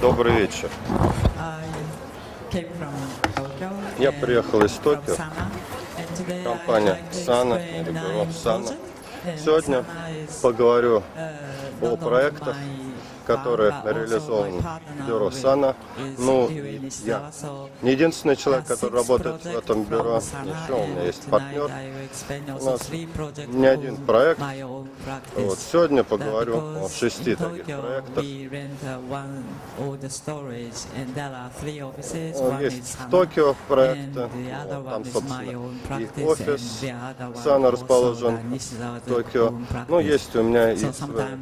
Добрый вечер. Я приехал из Токио. Компания projects. And Сегодня поговорю uh, о проектах, my partner в бюро is Ну, я не единственный человек, Uh, который работает в этом бюро. Еще у меня есть партнер. У нас не один проект. Вот. Сегодня поговорю о шести таких проектах. uh. Э, Есть в Токио проекты, вот, там, собственно, и офис Сана расположен в Токио. Ну, есть у меня и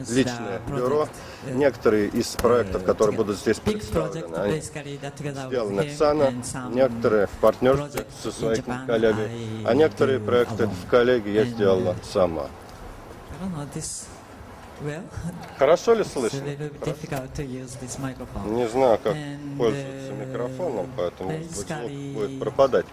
личное бюро. uh, Некоторые из проектов, которые together. будут здесь представлены, сделаны в САНА, некоторые в партнерстве со своими I а некоторые проекты в коллеге я сделала uh, сама. Хорошо ли слышно? Хорошо. Не знаю, как пользоваться микрофоном, поэтому может быть, звук будет пропадать.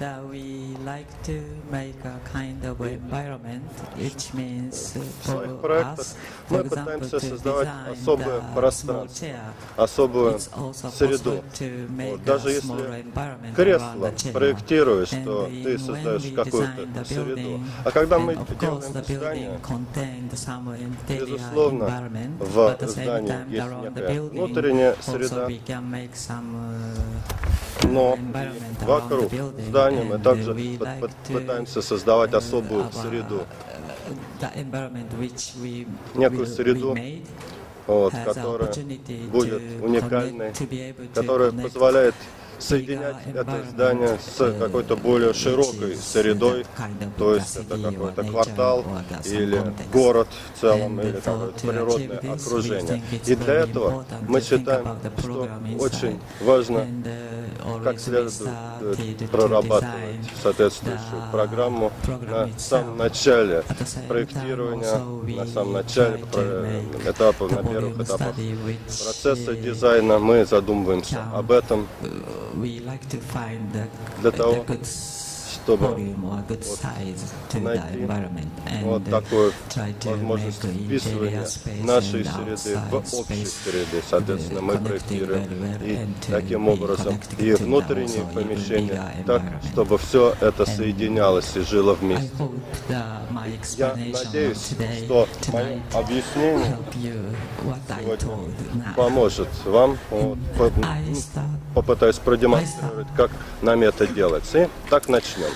That we like to make a kind of environment, which means uh, for us, for example, to design the small chair. особую It's also среду. possible to make Вот, даже a если smaller environment around Кресло проектируешь, то ты when создаешь we какую-то design the среду. building, А когда мы and of course делаем the building здание, contained some interior Безусловно, environment, в but at the same здании time есть around the некая внутренняя среда, но uh, вокруг здания мы также пытаемся создавать uh, особую среду, uh, Некую среду, вот, которая будет уникальной, которая позволяет соединять это здание с какой-то более широкой средой, то есть это какой-то квартал или город в целом, или какое-то природное окружение. И для этого мы считаем, что очень важно как следует э, прорабатывать соответствующую программу на самом начале проектирования, на самом начале про- этапа, на первых этапах процесса дизайна мы задумываемся об этом, для того, чтобы найти вот такую возможность вписывания нашей среды в общей среды. Соответственно, мы проектируем и таким образом и внутренние помещения так, чтобы все это соединялось и жило вместе. Я надеюсь, что мое объяснение сегодня поможет вам. Вот, попытаюсь продемонстрировать, как нам это делается. И так начнем.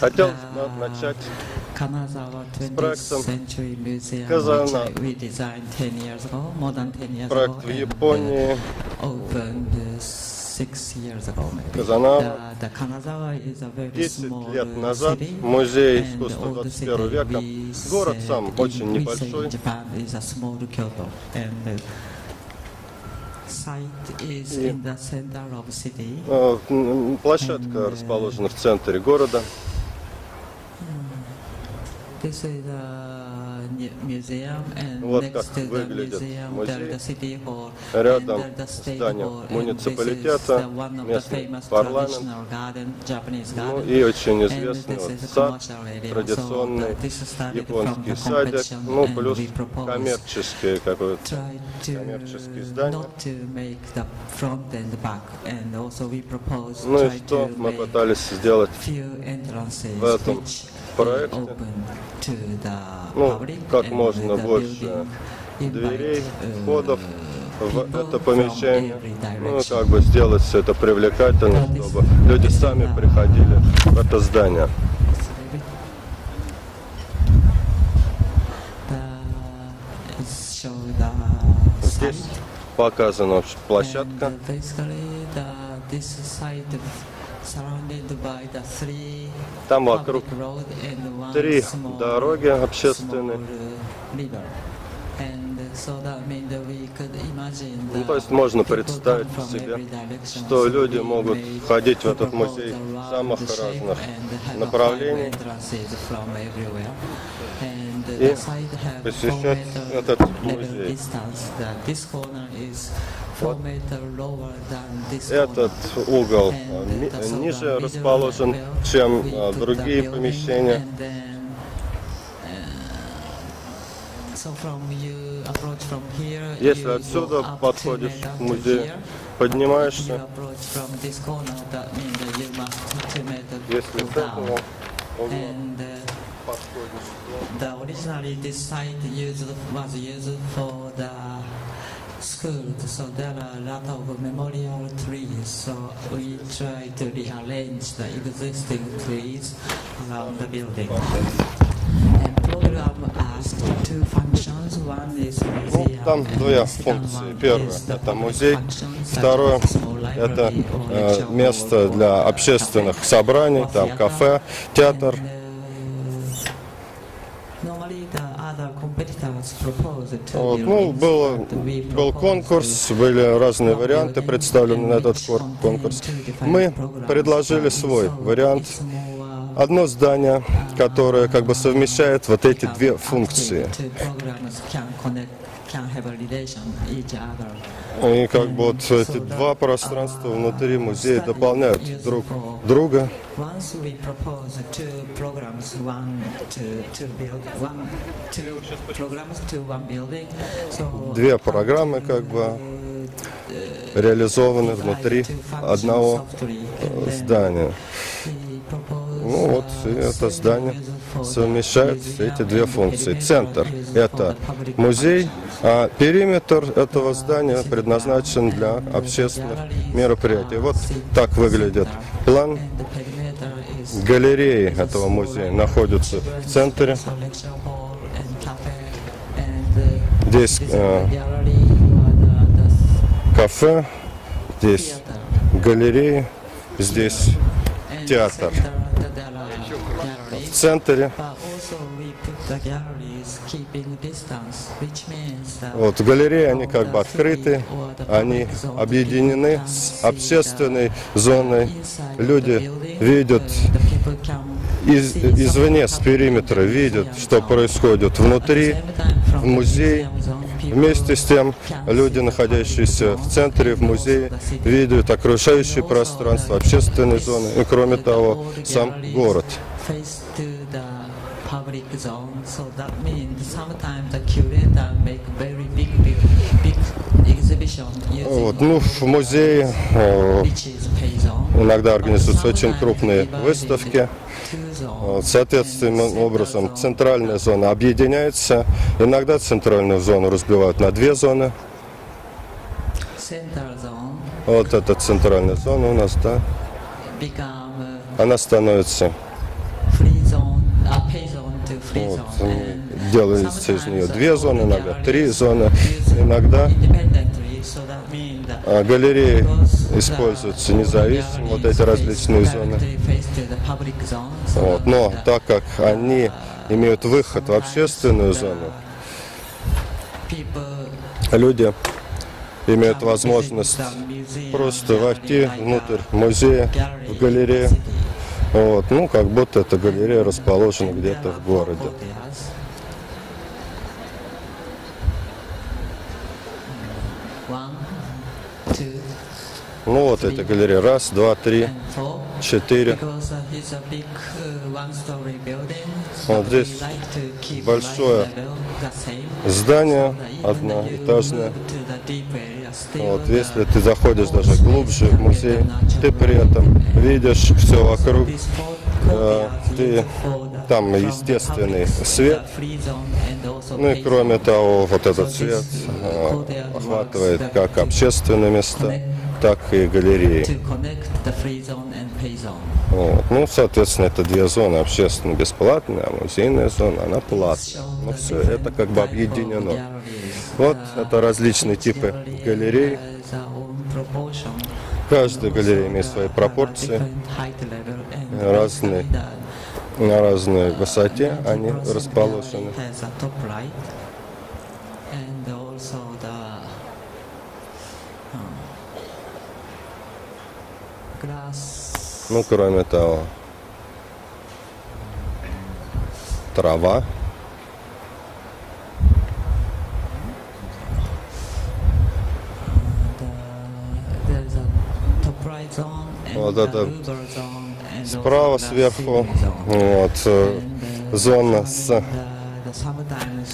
Хотел начать Kanagawa 20th проектом Казана. which I- we designed 10 years ago, more than 10 years проект в and, Японии, uh, uh. Казанава. The, the Kanazawa is a very 10 small лет uh, назад музей искусства all the 21 city века, город сам очень небольшой, uh, И-. Э, Площадка расположена в центре города. This is a museum, and Вот next как to the выглядит museum музей. there the city hall, Рядом and there the state здание hall, муниципалитета, местный парламент. traditional garden, Japanese Ну и очень известный вот сад, традиционный So, uh, японский садик, ну плюс какое-то. try to коммерческие здания. Ну и что мы пытались сделать в этом проекте. Ну, как можно больше дверей, uh, входов в это помещение. Ну, как бы сделать все это привлекательно, чтобы люди сами приходили в это здание. Здесь показана площадка. Там вокруг три дороги общественные. uh, Ну, то есть можно представить себе, что люди могут ходить в этот музей самых разных направлений. И посещать этот музей. Этот угол а, ниже расположен, чем а, другие помещения. uh, Если отсюда подходишь. If you поднимаешься, если с этого uh, подходишь туда, the originally this site used was used for the school, so there are a lot of memorial trees. So we try to rearrange the existing trees around the building. And program asked two functions. One is museum. там and две функции. Первое это музей, второе это э, место для общественных собраний, там кафе, театр. And, uh, normally the other competitors propose two Вот, ну, был propose конкурс, были разные варианты представлены на этот конкурс. Мы предложили свой вариант. Одно здание, которое как бы совмещает вот эти две функции. И как бы вот эти два пространства внутри музея дополняют друг друга. Две программы как бы реализованы внутри одного э, здания. Ну вот, и это здание совмещает эти две функции. Центр – это музей, а периметр этого здания предназначен для общественных мероприятий. Вот так выглядит план. Галереи этого музея находятся в центре. Здесь э, кафе, здесь галереи, здесь театр. В центре вот галереи, они как бы открыты, они объединены с общественной зоной. Люди видят из, извне, с периметра, видят, что происходит внутри, в музее. Вместе с тем, люди, находящиеся в центре, в музее, видят окружающее пространство, общественные зоны и, кроме того, сам город. Public zone, so that means sometimes the curator make very big, big, big exhibition using Вот, ну, в музее э, иногда организуются очень крупные выставки. Соответственным образом центральная зона объединяется. Иногда центральную зону разбивают на две зоны. Вот эта центральная зона у нас, да. become Она становится, делается из нее две зоны, иногда три зоны. Иногда а, галереи используются независимо, вот эти различные зоны. Вот. Но так как они имеют выход в общественную зону, люди имеют возможность просто войти внутрь музея, в галерею. Вот. Ну, как будто эта галерея расположена где-то в городе. Ну вот эта галерея. Раз, два, три, четыре. Uh, uh, Вот здесь большое. Здание одноэтажное. Вот, если ты заходишь даже глубже в музей, ты при этом видишь все вокруг. Э, ты там естественный свет. Ну и кроме того, вот этот свет uh, э, охватывает как общественные места, так и галереи. Вот. Ну, соответственно, это две зоны, общественно бесплатная, а музейная зона, она платная. Show Ну все, это как бы объединено. Вот Uh, это различные типы галерей. Каждая галерея имеет свои пропорции. разные. На разной высоте 90% они расположены. has a top right and also the um, glass Ну, кроме того, трава. Вот это справа сверху вот, э, зона с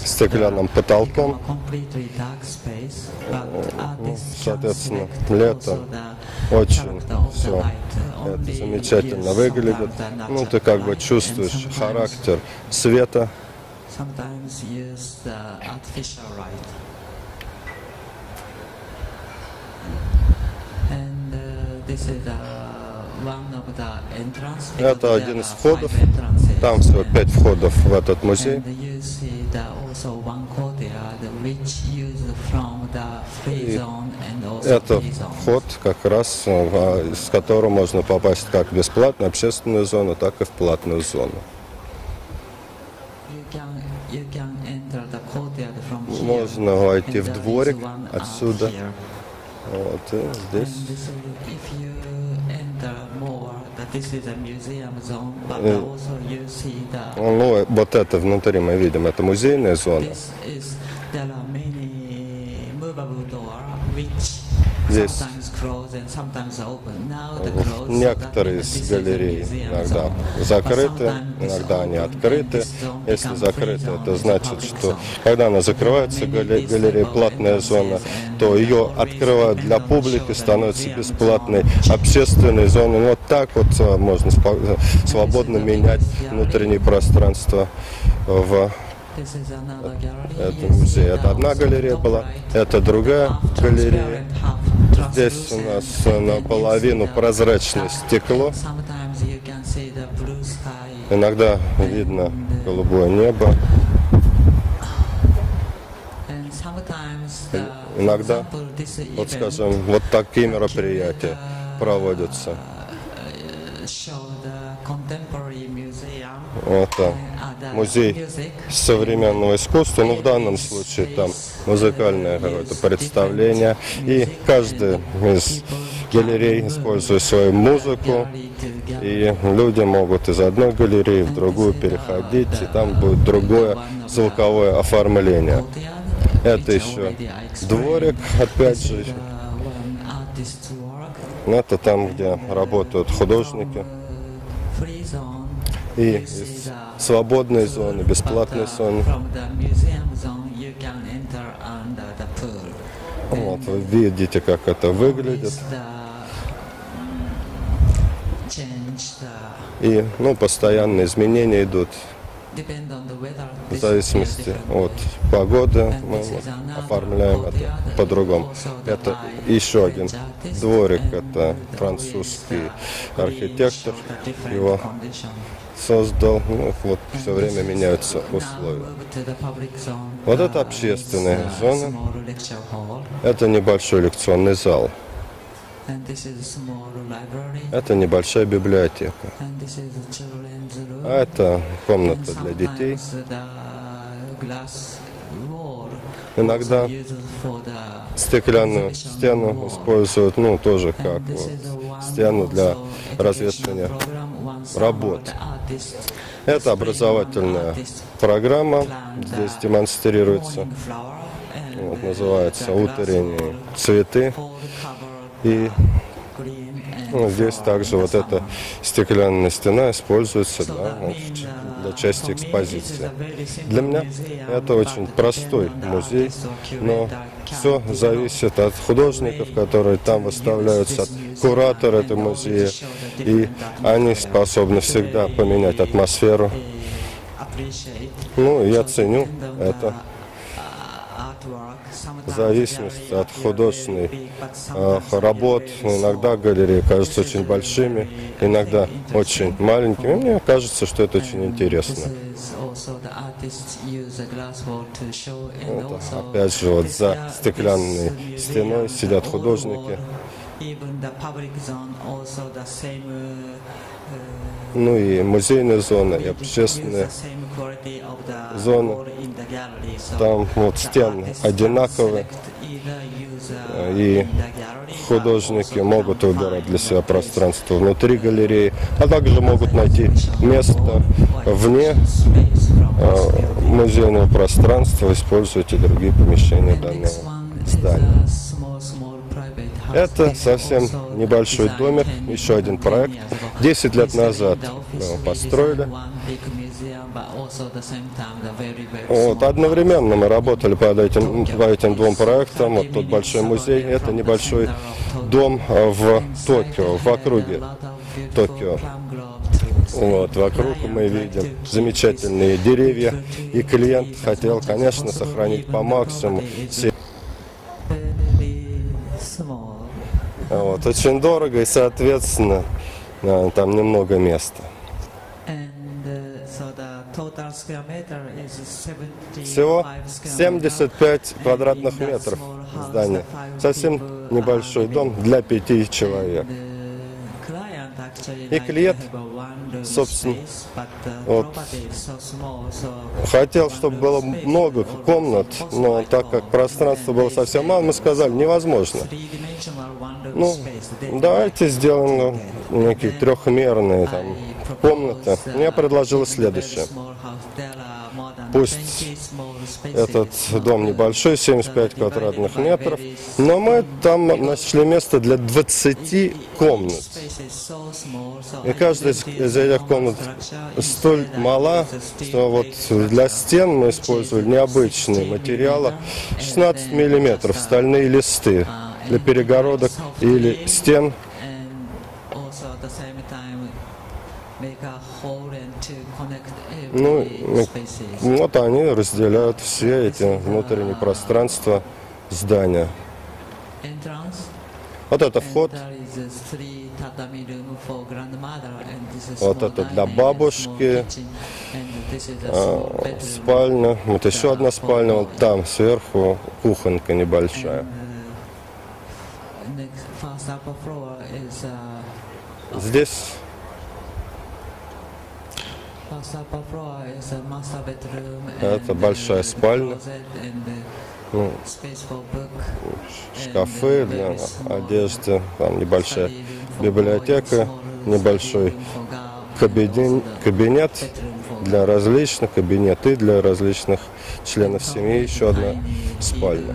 стеклянным потолком. Ну, соответственно, лето очень все это замечательно выглядит. Ну, ты как бы чувствуешь характер света. Это один из входов. Там всего пять входов в этот музей. И это вход как раз, э, с которого можно попасть как в бесплатную общественную зону, так и в платную зону. Можно войти в дворик отсюда. Вот, и здесь. Ну, вот это внутри мы видим, это музейная зона. Здесь некоторые из галерей иногда закрыты, иногда они открыты. Если закрыты, это значит, что когда она закрывается, галерея, платная зона, то ее открывают для публики, становится бесплатной общественной зоной. Вот так вот а, можно свободно менять внутреннее пространство в это музей. Это одна галерея была, это другая галерея. Здесь у нас наполовину прозрачное стекло. Иногда видно голубое небо. Иногда, вот скажем, вот такие мероприятия проводятся. Это музей современного искусства, ну в данном случае там музыкальное какое-то представление. И каждый из галерей использует свою музыку, и люди могут из одной галереи в другую переходить, и там будет другое звуковое оформление. Это еще дворик, опять же. Это там, где работают художники. И из свободной зоны, бесплатной зоны. Вот, вы видите, как это выглядит. И, ну, постоянные изменения идут. В зависимости от погоды мы оформляем это по-другому. Это еще один дворик, это французский архитектор. Его создал. Ну, вот все время меняются условия. Вот это общественная зона. Это небольшой лекционный зал. Это небольшая библиотека. А это комната для детей. Иногда стеклянную стену используют, ну, тоже как вот, стену для развешивания работ. Это образовательная программа, здесь демонстрируется, вот, называется «Утренние цветы». И ну, здесь также вот эта стеклянная стена используется да, вот, для части экспозиции. Для меня это очень простой музей, но все зависит от художников, которые там выставляются, от куратора этого музея, и они способны всегда поменять атмосферу. Ну, я ценю это в зависимости от художественных э, работ. Иногда галереи кажутся очень большими, иногда очень маленькими. Мне кажется, что это очень интересно. Вот, опять же, вот за стеклянной стеной сидят художники. Ну и музейная зона, и общественная зона. Там вот стены одинаковые. И художники могут выбирать для себя пространство внутри галереи, а также могут найти место вне а, музейного пространства, используя и другие помещения данного здания. Это совсем небольшой домик, еще один проект. Десять лет назад мы его построили. Вот, одновременно мы работали по этим, по этим двум проектам. Вот тот большой музей, это небольшой дом в Токио, в округе Токио. Вот, вокруг мы видим замечательные деревья. И клиент хотел, конечно, сохранить по максимуму все вот, очень дорого и, соответственно, там немного места. Всего 75 квадратных метров здания. Совсем небольшой дом для пяти человек. И клиент, собственно, вот, хотел, чтобы было много комнат, но так как пространства было совсем мало, мы сказали, невозможно. Ну, давайте сделаем некие трехмерные там, комнаты. Я предложила следующее. Пусть этот дом небольшой, 75 квадратных метров, но мы там нашли место для 20 комнат. И каждая из этих комнат столь мала, что вот для стен мы использовали необычные материалы, 16 миллиметров, стальные листы для перегородок или стен. Ну, вот они разделяют все эти внутренние пространства здания. Вот это вход. Вот это для бабушки. А, спальня. Вот еще одна спальня. Вот там сверху кухонка небольшая. Здесь это большая спальня. Ну, шкафы для одежды, там небольшая библиотека, небольшой кабинет, для различных, кабинеты для различных членов семьи, еще одна спальня.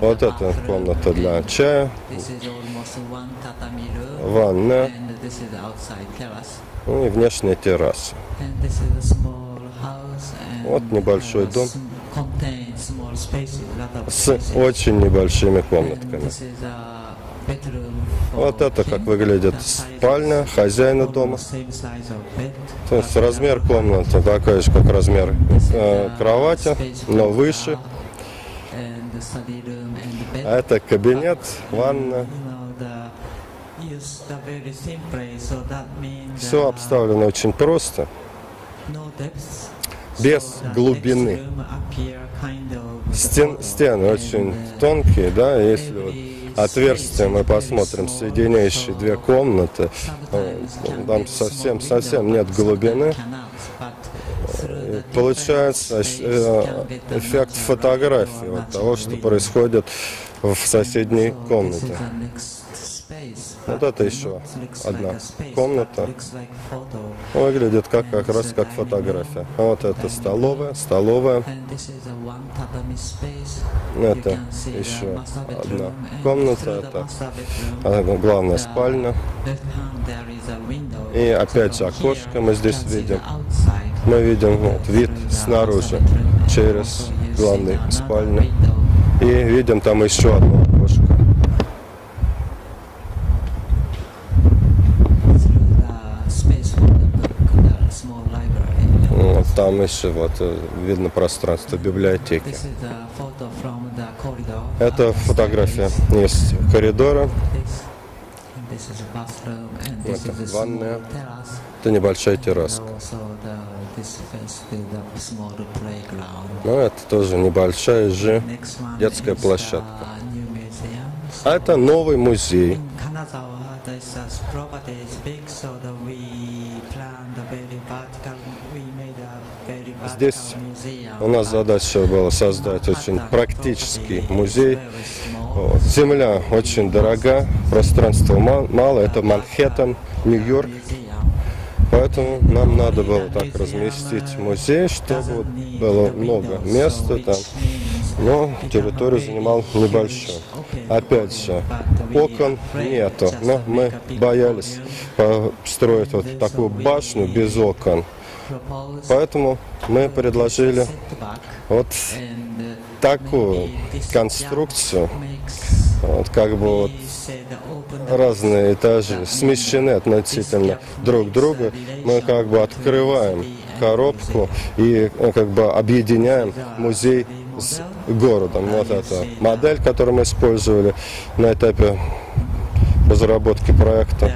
Вот эта комната для чая, ванна, ну и внешняя терраса. Вот небольшой дом с очень небольшими комнатками. Вот это как выглядит спальня хозяина дома. То есть размер комнаты такой же, как размер э, кровати, но выше. А это кабинет, ванна. Все обставлено очень просто, без глубины. Стен, стены очень тонкие, да, если вот отверстие мы посмотрим, соединяющие две комнаты, э, там совсем, совсем нет глубины. Получается э, эффект фотографии от того, что происходит в соседней комнате. Вот это еще одна комната. Выглядит как как раз как фотография. Вот это столовая, столовая. Это еще одна комната. Это главная спальня. И опять же окошко мы здесь видим. Мы видим вот, вид снаружи через главную спальню. И видим там еще одно Там еще вот э, видно пространство библиотеки. Это фотография из коридора. Это ванная. Это небольшая терраска. Ну, это тоже небольшая же детская площадка. А это новый музей. Здесь у нас задача была создать очень практический музей. Земля очень дорога, пространства мало, это Манхэттен, Нью-Йорк. Поэтому нам надо было так разместить музей, чтобы было много места там Но территорию занимал небольшой. Опять же, окон нету. Но мы боялись построить вот такую башню без окон. Поэтому мы предложили вот такую конструкцию, вот как бы вот разные этажи смещены относительно друг друга. Мы как бы открываем коробку и э, как бы объединяем музей с городом. Вот эта модель, которую мы использовали на этапе разработки проекта.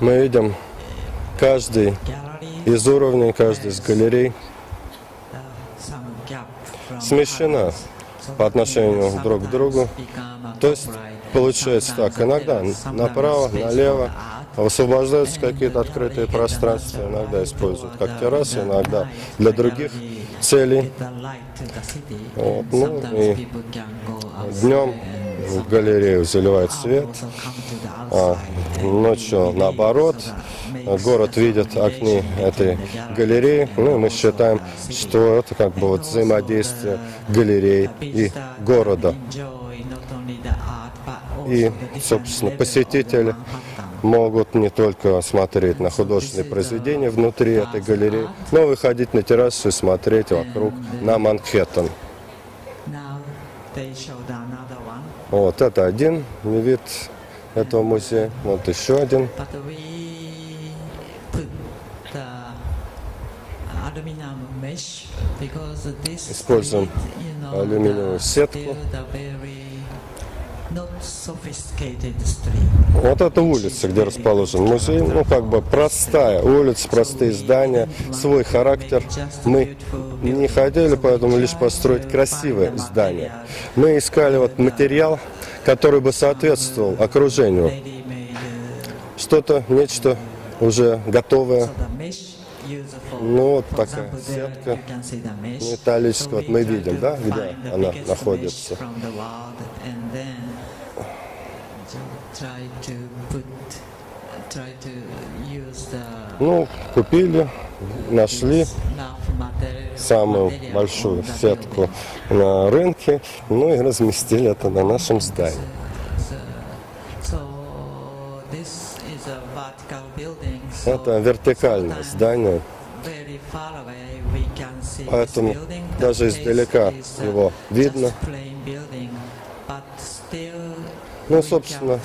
Мы видим каждый из уровней, каждый из галерей смещена по отношению друг к другу. То есть получается так, иногда направо, налево освобождаются какие-то открытые пространства, иногда используют как террасы, иногда для других целей. Вот. Ну и днем в галерею заливает свет, а ночью наоборот. Город видит окни этой галереи. Ну, и мы считаем, что это как бы вот взаимодействие галереи и города. И, собственно, посетители могут не только смотреть на художественные произведения внутри этой галереи, но выходить на террасу и смотреть вокруг на Манхэттен. Вот это один вид этого музея. Вот еще один. Используем алюминиевую сетку. Вот это улица, где расположен музей. Ну, как бы простая улица, простые здания, свой характер. Мы не хотели поэтому лишь построить красивое здание. Мы искали вот материал, который бы соответствовал окружению. Что-то, нечто уже готовое. Ну, вот такая сетка металлическая. Вот мы видим, да, где она находится. Ну, купили, нашли самую большую сетку на рынке, ну и разместили это на нашем здании. Это вертикальное здание, поэтому даже издалека его видно. Ну, собственно,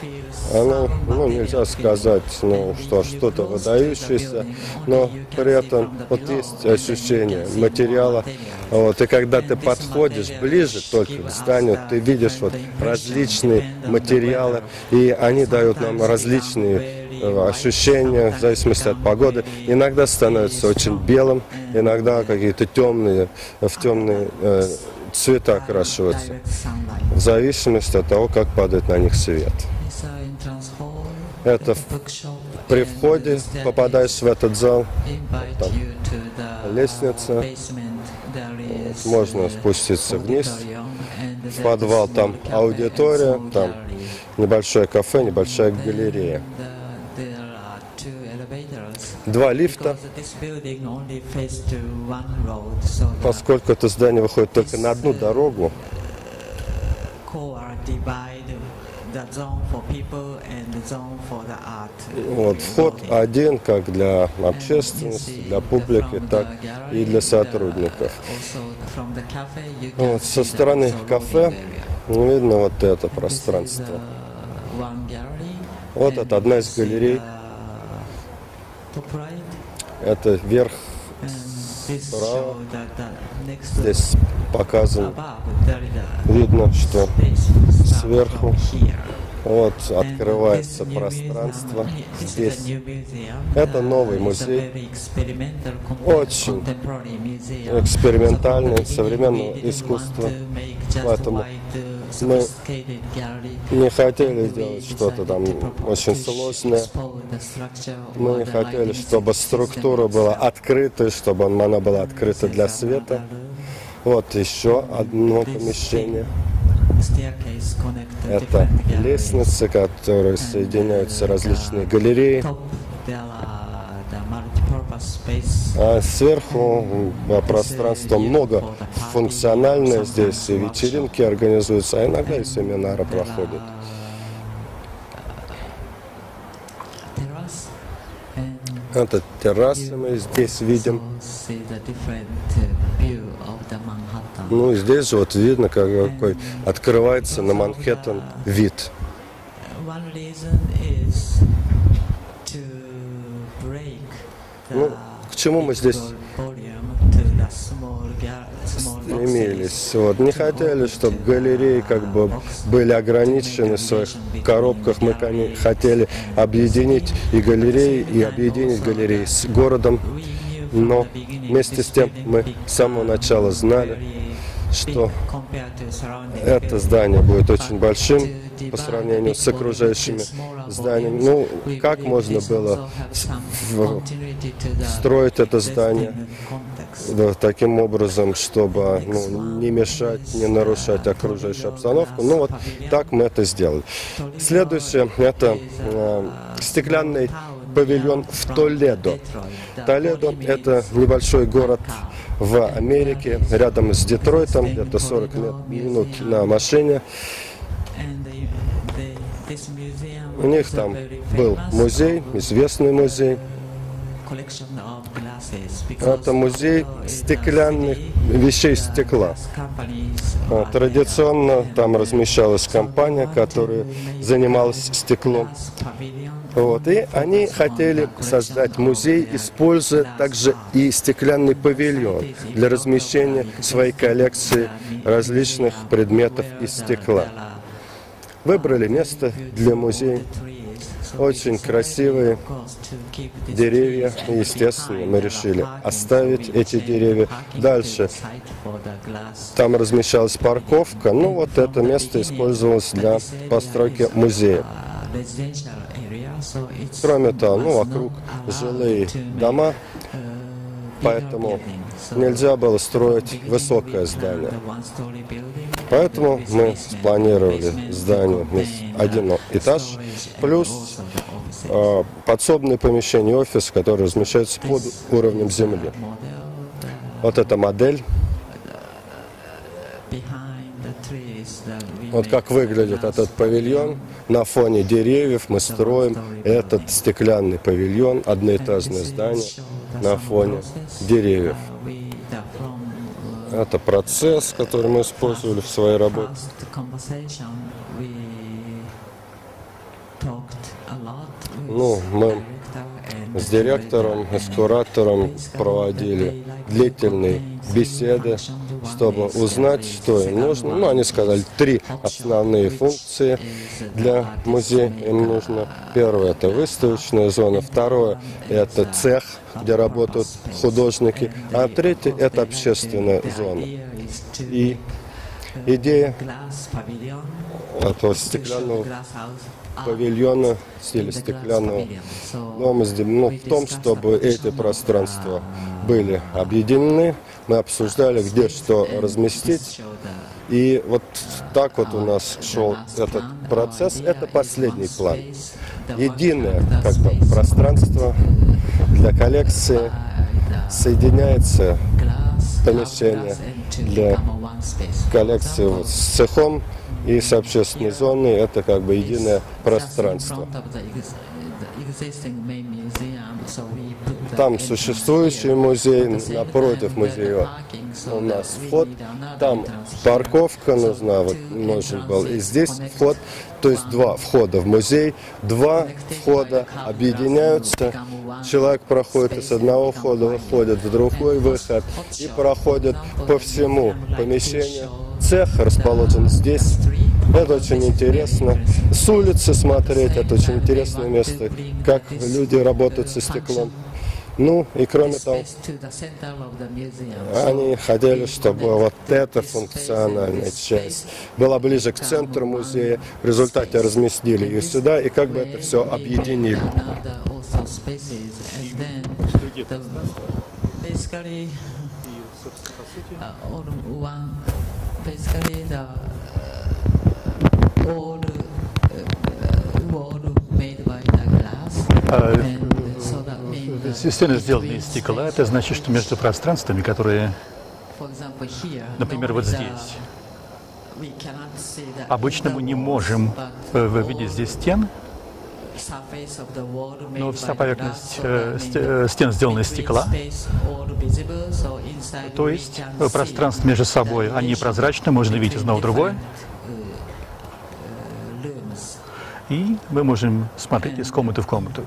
оно, ну, нельзя сказать, ну, что что-то выдающееся, но при этом вот есть ощущение материала. Вот, и когда ты подходишь ближе только к зданию, ты видишь вот различные материалы, и они дают нам различные э, ощущения в зависимости от погоды. Иногда становится очень белым, иногда какие-то темные, в темные э, цвета окрашиваются. В зависимости от того, как падает на них свет. Это при входе попадаешь в этот зал, там лестница, вот, можно спуститься вниз, в подвал, там аудитория, там небольшое кафе, небольшая галерея два лифта, поскольку это здание выходит только на одну дорогу. Вот, вход один как для общественности, для публики, так и для сотрудников. Вот, со стороны кафе видно вот это пространство. Вот это одна из галерей. Это верх справа. Здесь показан. Видно, что сверху вот открывается пространство здесь. Это новый музей, очень экспериментальный, современного искусства. Поэтому мы не хотели сделать что-то там очень сложное. Мы хотели, чтобы структура была открытой, чтобы она была открыта для света. Вот еще одно помещение. Это лестницы, которые соединяются различные галереи. А сверху а, пространство много функциональное здесь, вечеринки организуются, а иногда и семинары проходят. Это террасы мы здесь видим. Ну, здесь же вот видно, как, какой открывается на Манхэттен вид. Ну, к чему мы здесь стремились. Вот. Не хотели, чтобы галереи как бы были ограничены в своих коробках. Мы хотели объединить и галереи, и объединить галереи с городом. Но вместе с тем мы с самого начала знали, что это здание будет очень большим по сравнению с окружающими зданиями. Ну, как можно было строить это здание да, таким образом, чтобы ну, не мешать, не нарушать окружающую обстановку? Ну, вот так мы это сделали. Следующее – это э, стеклянный павильон в Толедо. Толедо – это небольшой город в Америке, рядом с Детройтом, где-то 40 минут на машине. У них там был музей, известный музей. Это музей стеклянных вещей стекла. А, традиционно там размещалась компания, которая занималась стеклом. Вот. И они хотели создать музей, используя также и стеклянный павильон для размещения своей коллекции различных предметов из стекла. Выбрали место для музея. Очень красивые деревья. И, естественно, мы решили оставить эти деревья. Дальше там размещалась парковка. Ну, вот это место использовалось для постройки музея. Кроме того, ну, вокруг жилые дома, поэтому нельзя было строить высокое здание. Поэтому мы спланировали здание один этаж, плюс э, подсобное помещение, офис, который размещается под уровнем земли. Вот эта модель. Вот как выглядит этот павильон. На фоне деревьев мы строим этот стеклянный павильон, одноэтажное здание на фоне деревьев. Это процесс, который мы использовали в своей работе. Ну, мы с директором, с куратором проводили длительные беседы, чтобы узнать, что им нужно. Ну, они сказали, три основные функции для музея им нужно. Первое – это выставочная зона. Второе – это цех, где работают художники. А третье – это общественная зона. И идея этого стеклянного павильона в стиле стеклянного дома ну, в том, чтобы эти пространства были объединены. Мы обсуждали, где что разместить. И вот так вот у нас шел этот процесс. Это последний план. Единое как бы, пространство для коллекции соединяется помещение для коллекции вот, с цехом и с общественной зоной. Это как бы единое пространство. Там существующий музей, напротив музея у нас вход, там парковка нужна, вот нужен был, и здесь вход, то есть два входа в музей, два входа объединяются, человек проходит из одного входа, выходит в другой выход и проходит по всему помещению. Цех расположен здесь, это очень интересно. С улицы смотреть, это очень интересное место, как люди работают со стеклом. Ну и кроме того, они хотели, чтобы вот эта функциональная часть была ближе к центру музея. В результате разместили ее сюда и как бы это все объединили. Basically, the all uh, wall made by the glass. Uh, and so that means стены сделаны из стекла, это значит, что между пространствами, которые, например, вот здесь, обычно мы не можем э, видеть здесь стен, но вся поверхность э, э, стен сделана из стекла, то есть пространство между собой, они прозрачны, можно видеть одно в другое, и мы можем смотреть из комнаты в комнату.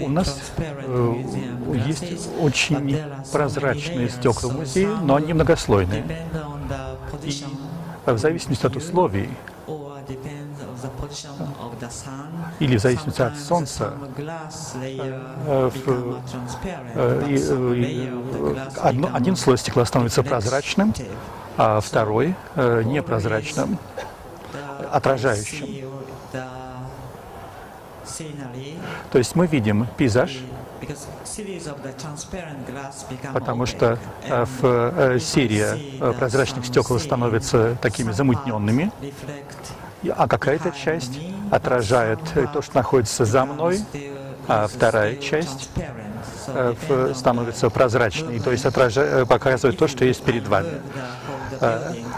У нас есть очень прозрачные стекла в музее, но они многослойные. И в зависимости от условий или в зависимости от Солнца, один слой стекла становится прозрачным, а второй непрозрачным, отражающим. То есть мы видим пейзаж, потому что э, в э, серия э, прозрачных стекол становится такими замутненными, а какая-то часть отражает то, что находится за мной, а вторая часть становится прозрачной, то есть отражает, показывает то, что есть перед вами.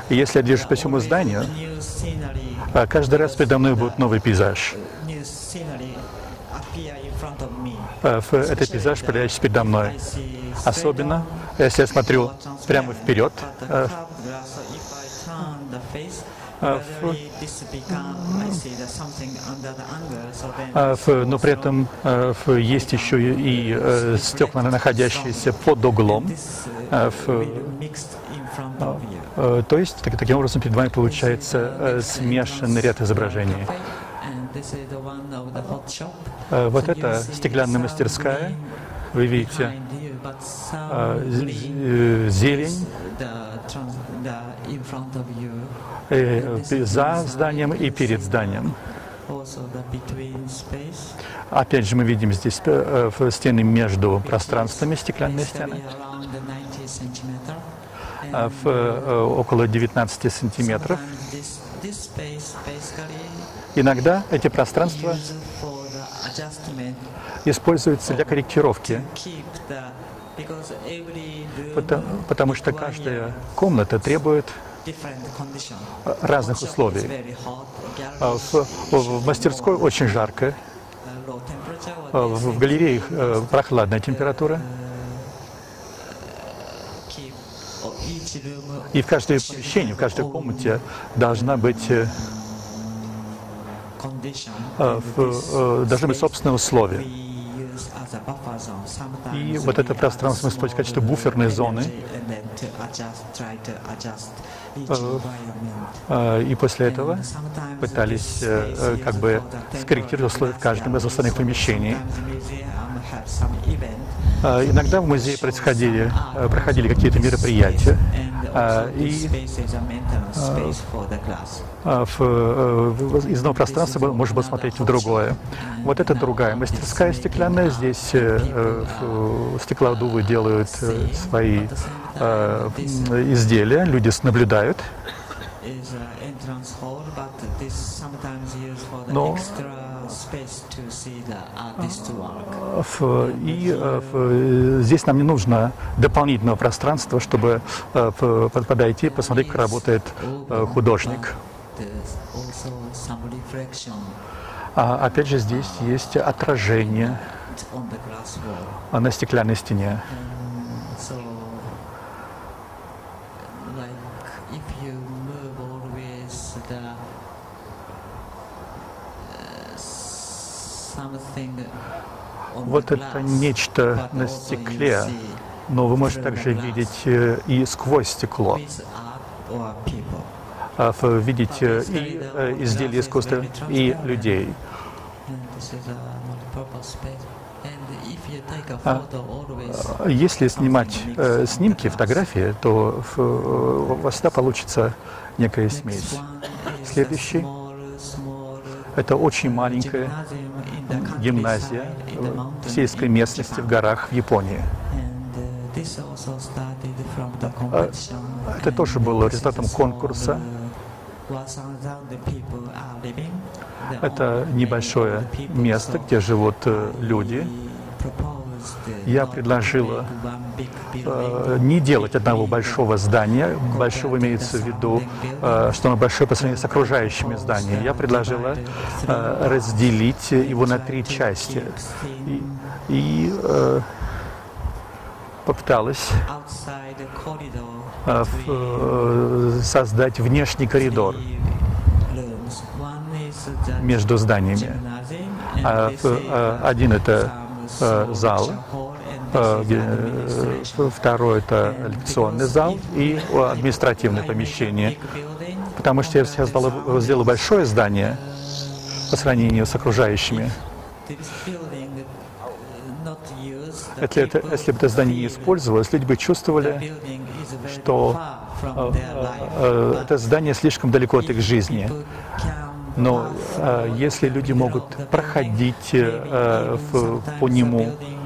Если я движусь по всему зданию, каждый раз передо мной будет новый пейзаж. Э, этот пейзаж появляется передо мной. Особенно, если я смотрю прямо вперед, э, э, но при этом есть еще и стекла, находящиеся под углом. То есть, таким образом, перед вами получается смешанный ряд изображений. Э, вот это стеклянная мастерская. Вы видите э, зелень э, за зданием и перед зданием. Опять же, мы видим здесь стены между пространствами, стеклянные стены, в около 19 сантиметров. Иногда эти пространства используются для корректировки, потому, потому что каждая комната требует разных условий. А в, в мастерской очень жарко, а в галерее э, прохладная температура. И в каждой помещении, в каждой комнате должна быть э, Э, э, должны быть собственные условия. И вот это пространство мы используем в качестве буферной зоны. Э, и после этого пытались как бы скорректировать условия в каждом из остальных помещений. Иногда в музее происходили, проходили какие-то мероприятия, и а, в, э, из одного пространства можно было смотреть в другое. Вот это другая мастерская стеклянная. Здесь э, э, стеклодувы делают свои изделия, люди наблюдают. Но и здесь нам не нужно дополнительного пространства, чтобы подойти и посмотреть, как работает художник. А опять же здесь есть отражение на стеклянной стене. Вот это нечто на стекле, но вы можете также видеть э, и сквозь стекло. А, видеть и э, изделия искусства, и людей. А, если снимать э, снимки, фотографии, то у вас всегда получится некая смесь. Следующий – это очень маленькая гимназия в сельской местности в горах в Японии. А, это тоже было результатом конкурса Это небольшое место, где живут э, люди. Я предложила э, не делать одного большого здания. Большого имеется в виду, э, что оно большое по сравнению с окружающими зданиями. Я предложила э, разделить его на три части. И, и э, попыталась э, э, создать внешний коридор между зданиями. А, э, один это зал, второй это лекционный зал и административное помещение. Потому что я сейчас сделал большое здание по сравнению с окружающими. Если, это, если бы это здание не использовалось, люди бы чувствовали, что э, э, это здание слишком далеко от их жизни. Но э, если люди могут проходить э, в, по нему, э,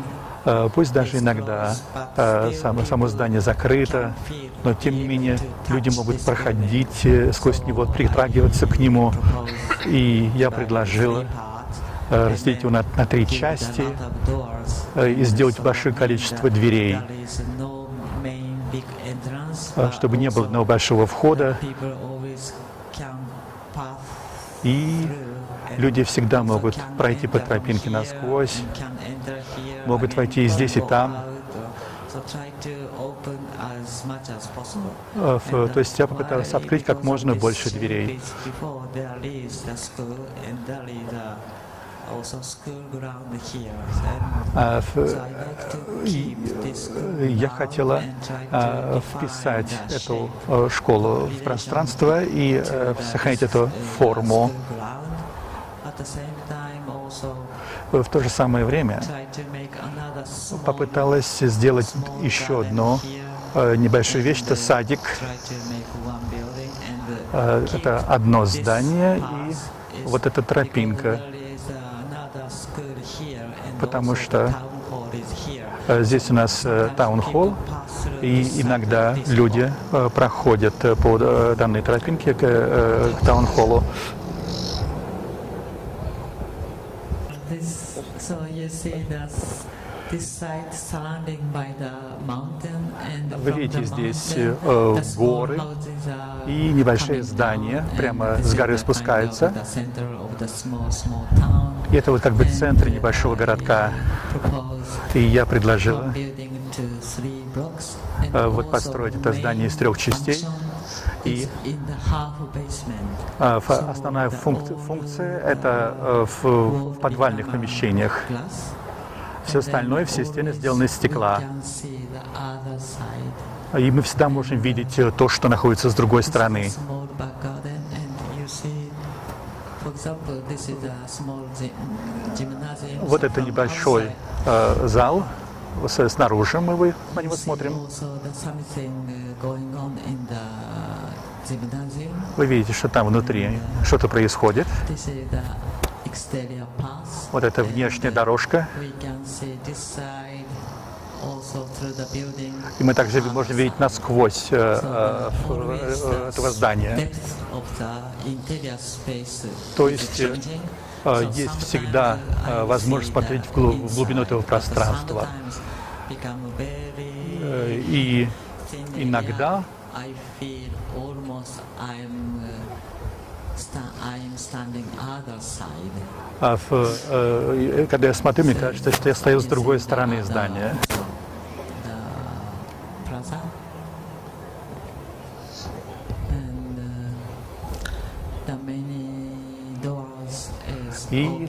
пусть даже иногда э, само, здание закрыто, но тем не менее люди могут проходить э, сквозь него, притрагиваться к нему. И я предложила Э, разделить его на, на три части э, и сделать большое количество дверей, чтобы не было одного большого входа. И люди всегда могут пройти по тропинке насквозь, могут войти и здесь, и там. То есть я попытался открыть как можно больше дверей. А, я хотела а, вписать эту э, школу в пространство и э, сохранить эту форму. В то же самое время попыталась сделать еще одну э, небольшую вещь, это садик. Это одно здание и вот эта тропинка потому что э, здесь у нас э, таунхолл, и иногда люди э, проходят по данной тропинке к, к таунхоллу. Вы видите здесь э, горы и небольшие здания прямо с горы спускаются. И это вот как бы центр небольшого городка. И я предложила э, вот построить это здание из трех частей. И э, основная функция, функция это э, в, подвальных помещениях. Все остальное, все стены сделаны из стекла. И мы всегда можем видеть э, то, что находится с другой стороны. Вот это небольшой э, зал. Снаружи мы на него смотрим. Вы видите, что там внутри что-то происходит. Вот это внешняя дорожка. И мы также можем видеть насквозь э, э, этого здания. То есть э, есть всегда э, возможность смотреть в, в глубину этого пространства. Э, и иногда а в, э, когда я смотрю, мне кажется, что я стою с другой стороны здания. И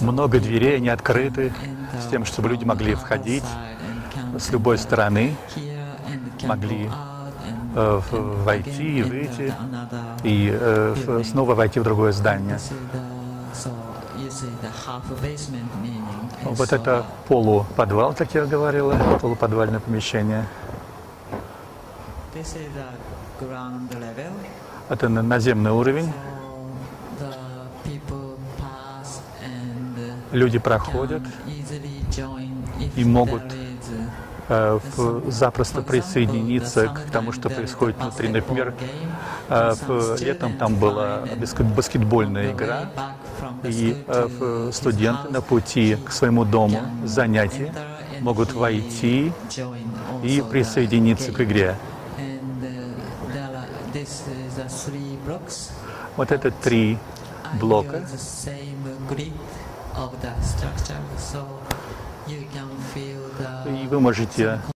много дверей, они открыты, с тем, чтобы люди могли входить с любой стороны, могли э, войти и выйти, и э, снова войти в другое здание. Вот это полуподвал, как я говорила, полуподвальное помещение. Это наземный уровень. Люди проходят и могут запросто присоединиться к тому, что происходит внутри. Например, в летом там была баскетбольная игра, и студенты на пути к своему дому занятия могут войти и присоединиться к игре. Вот это три блока. И вы можете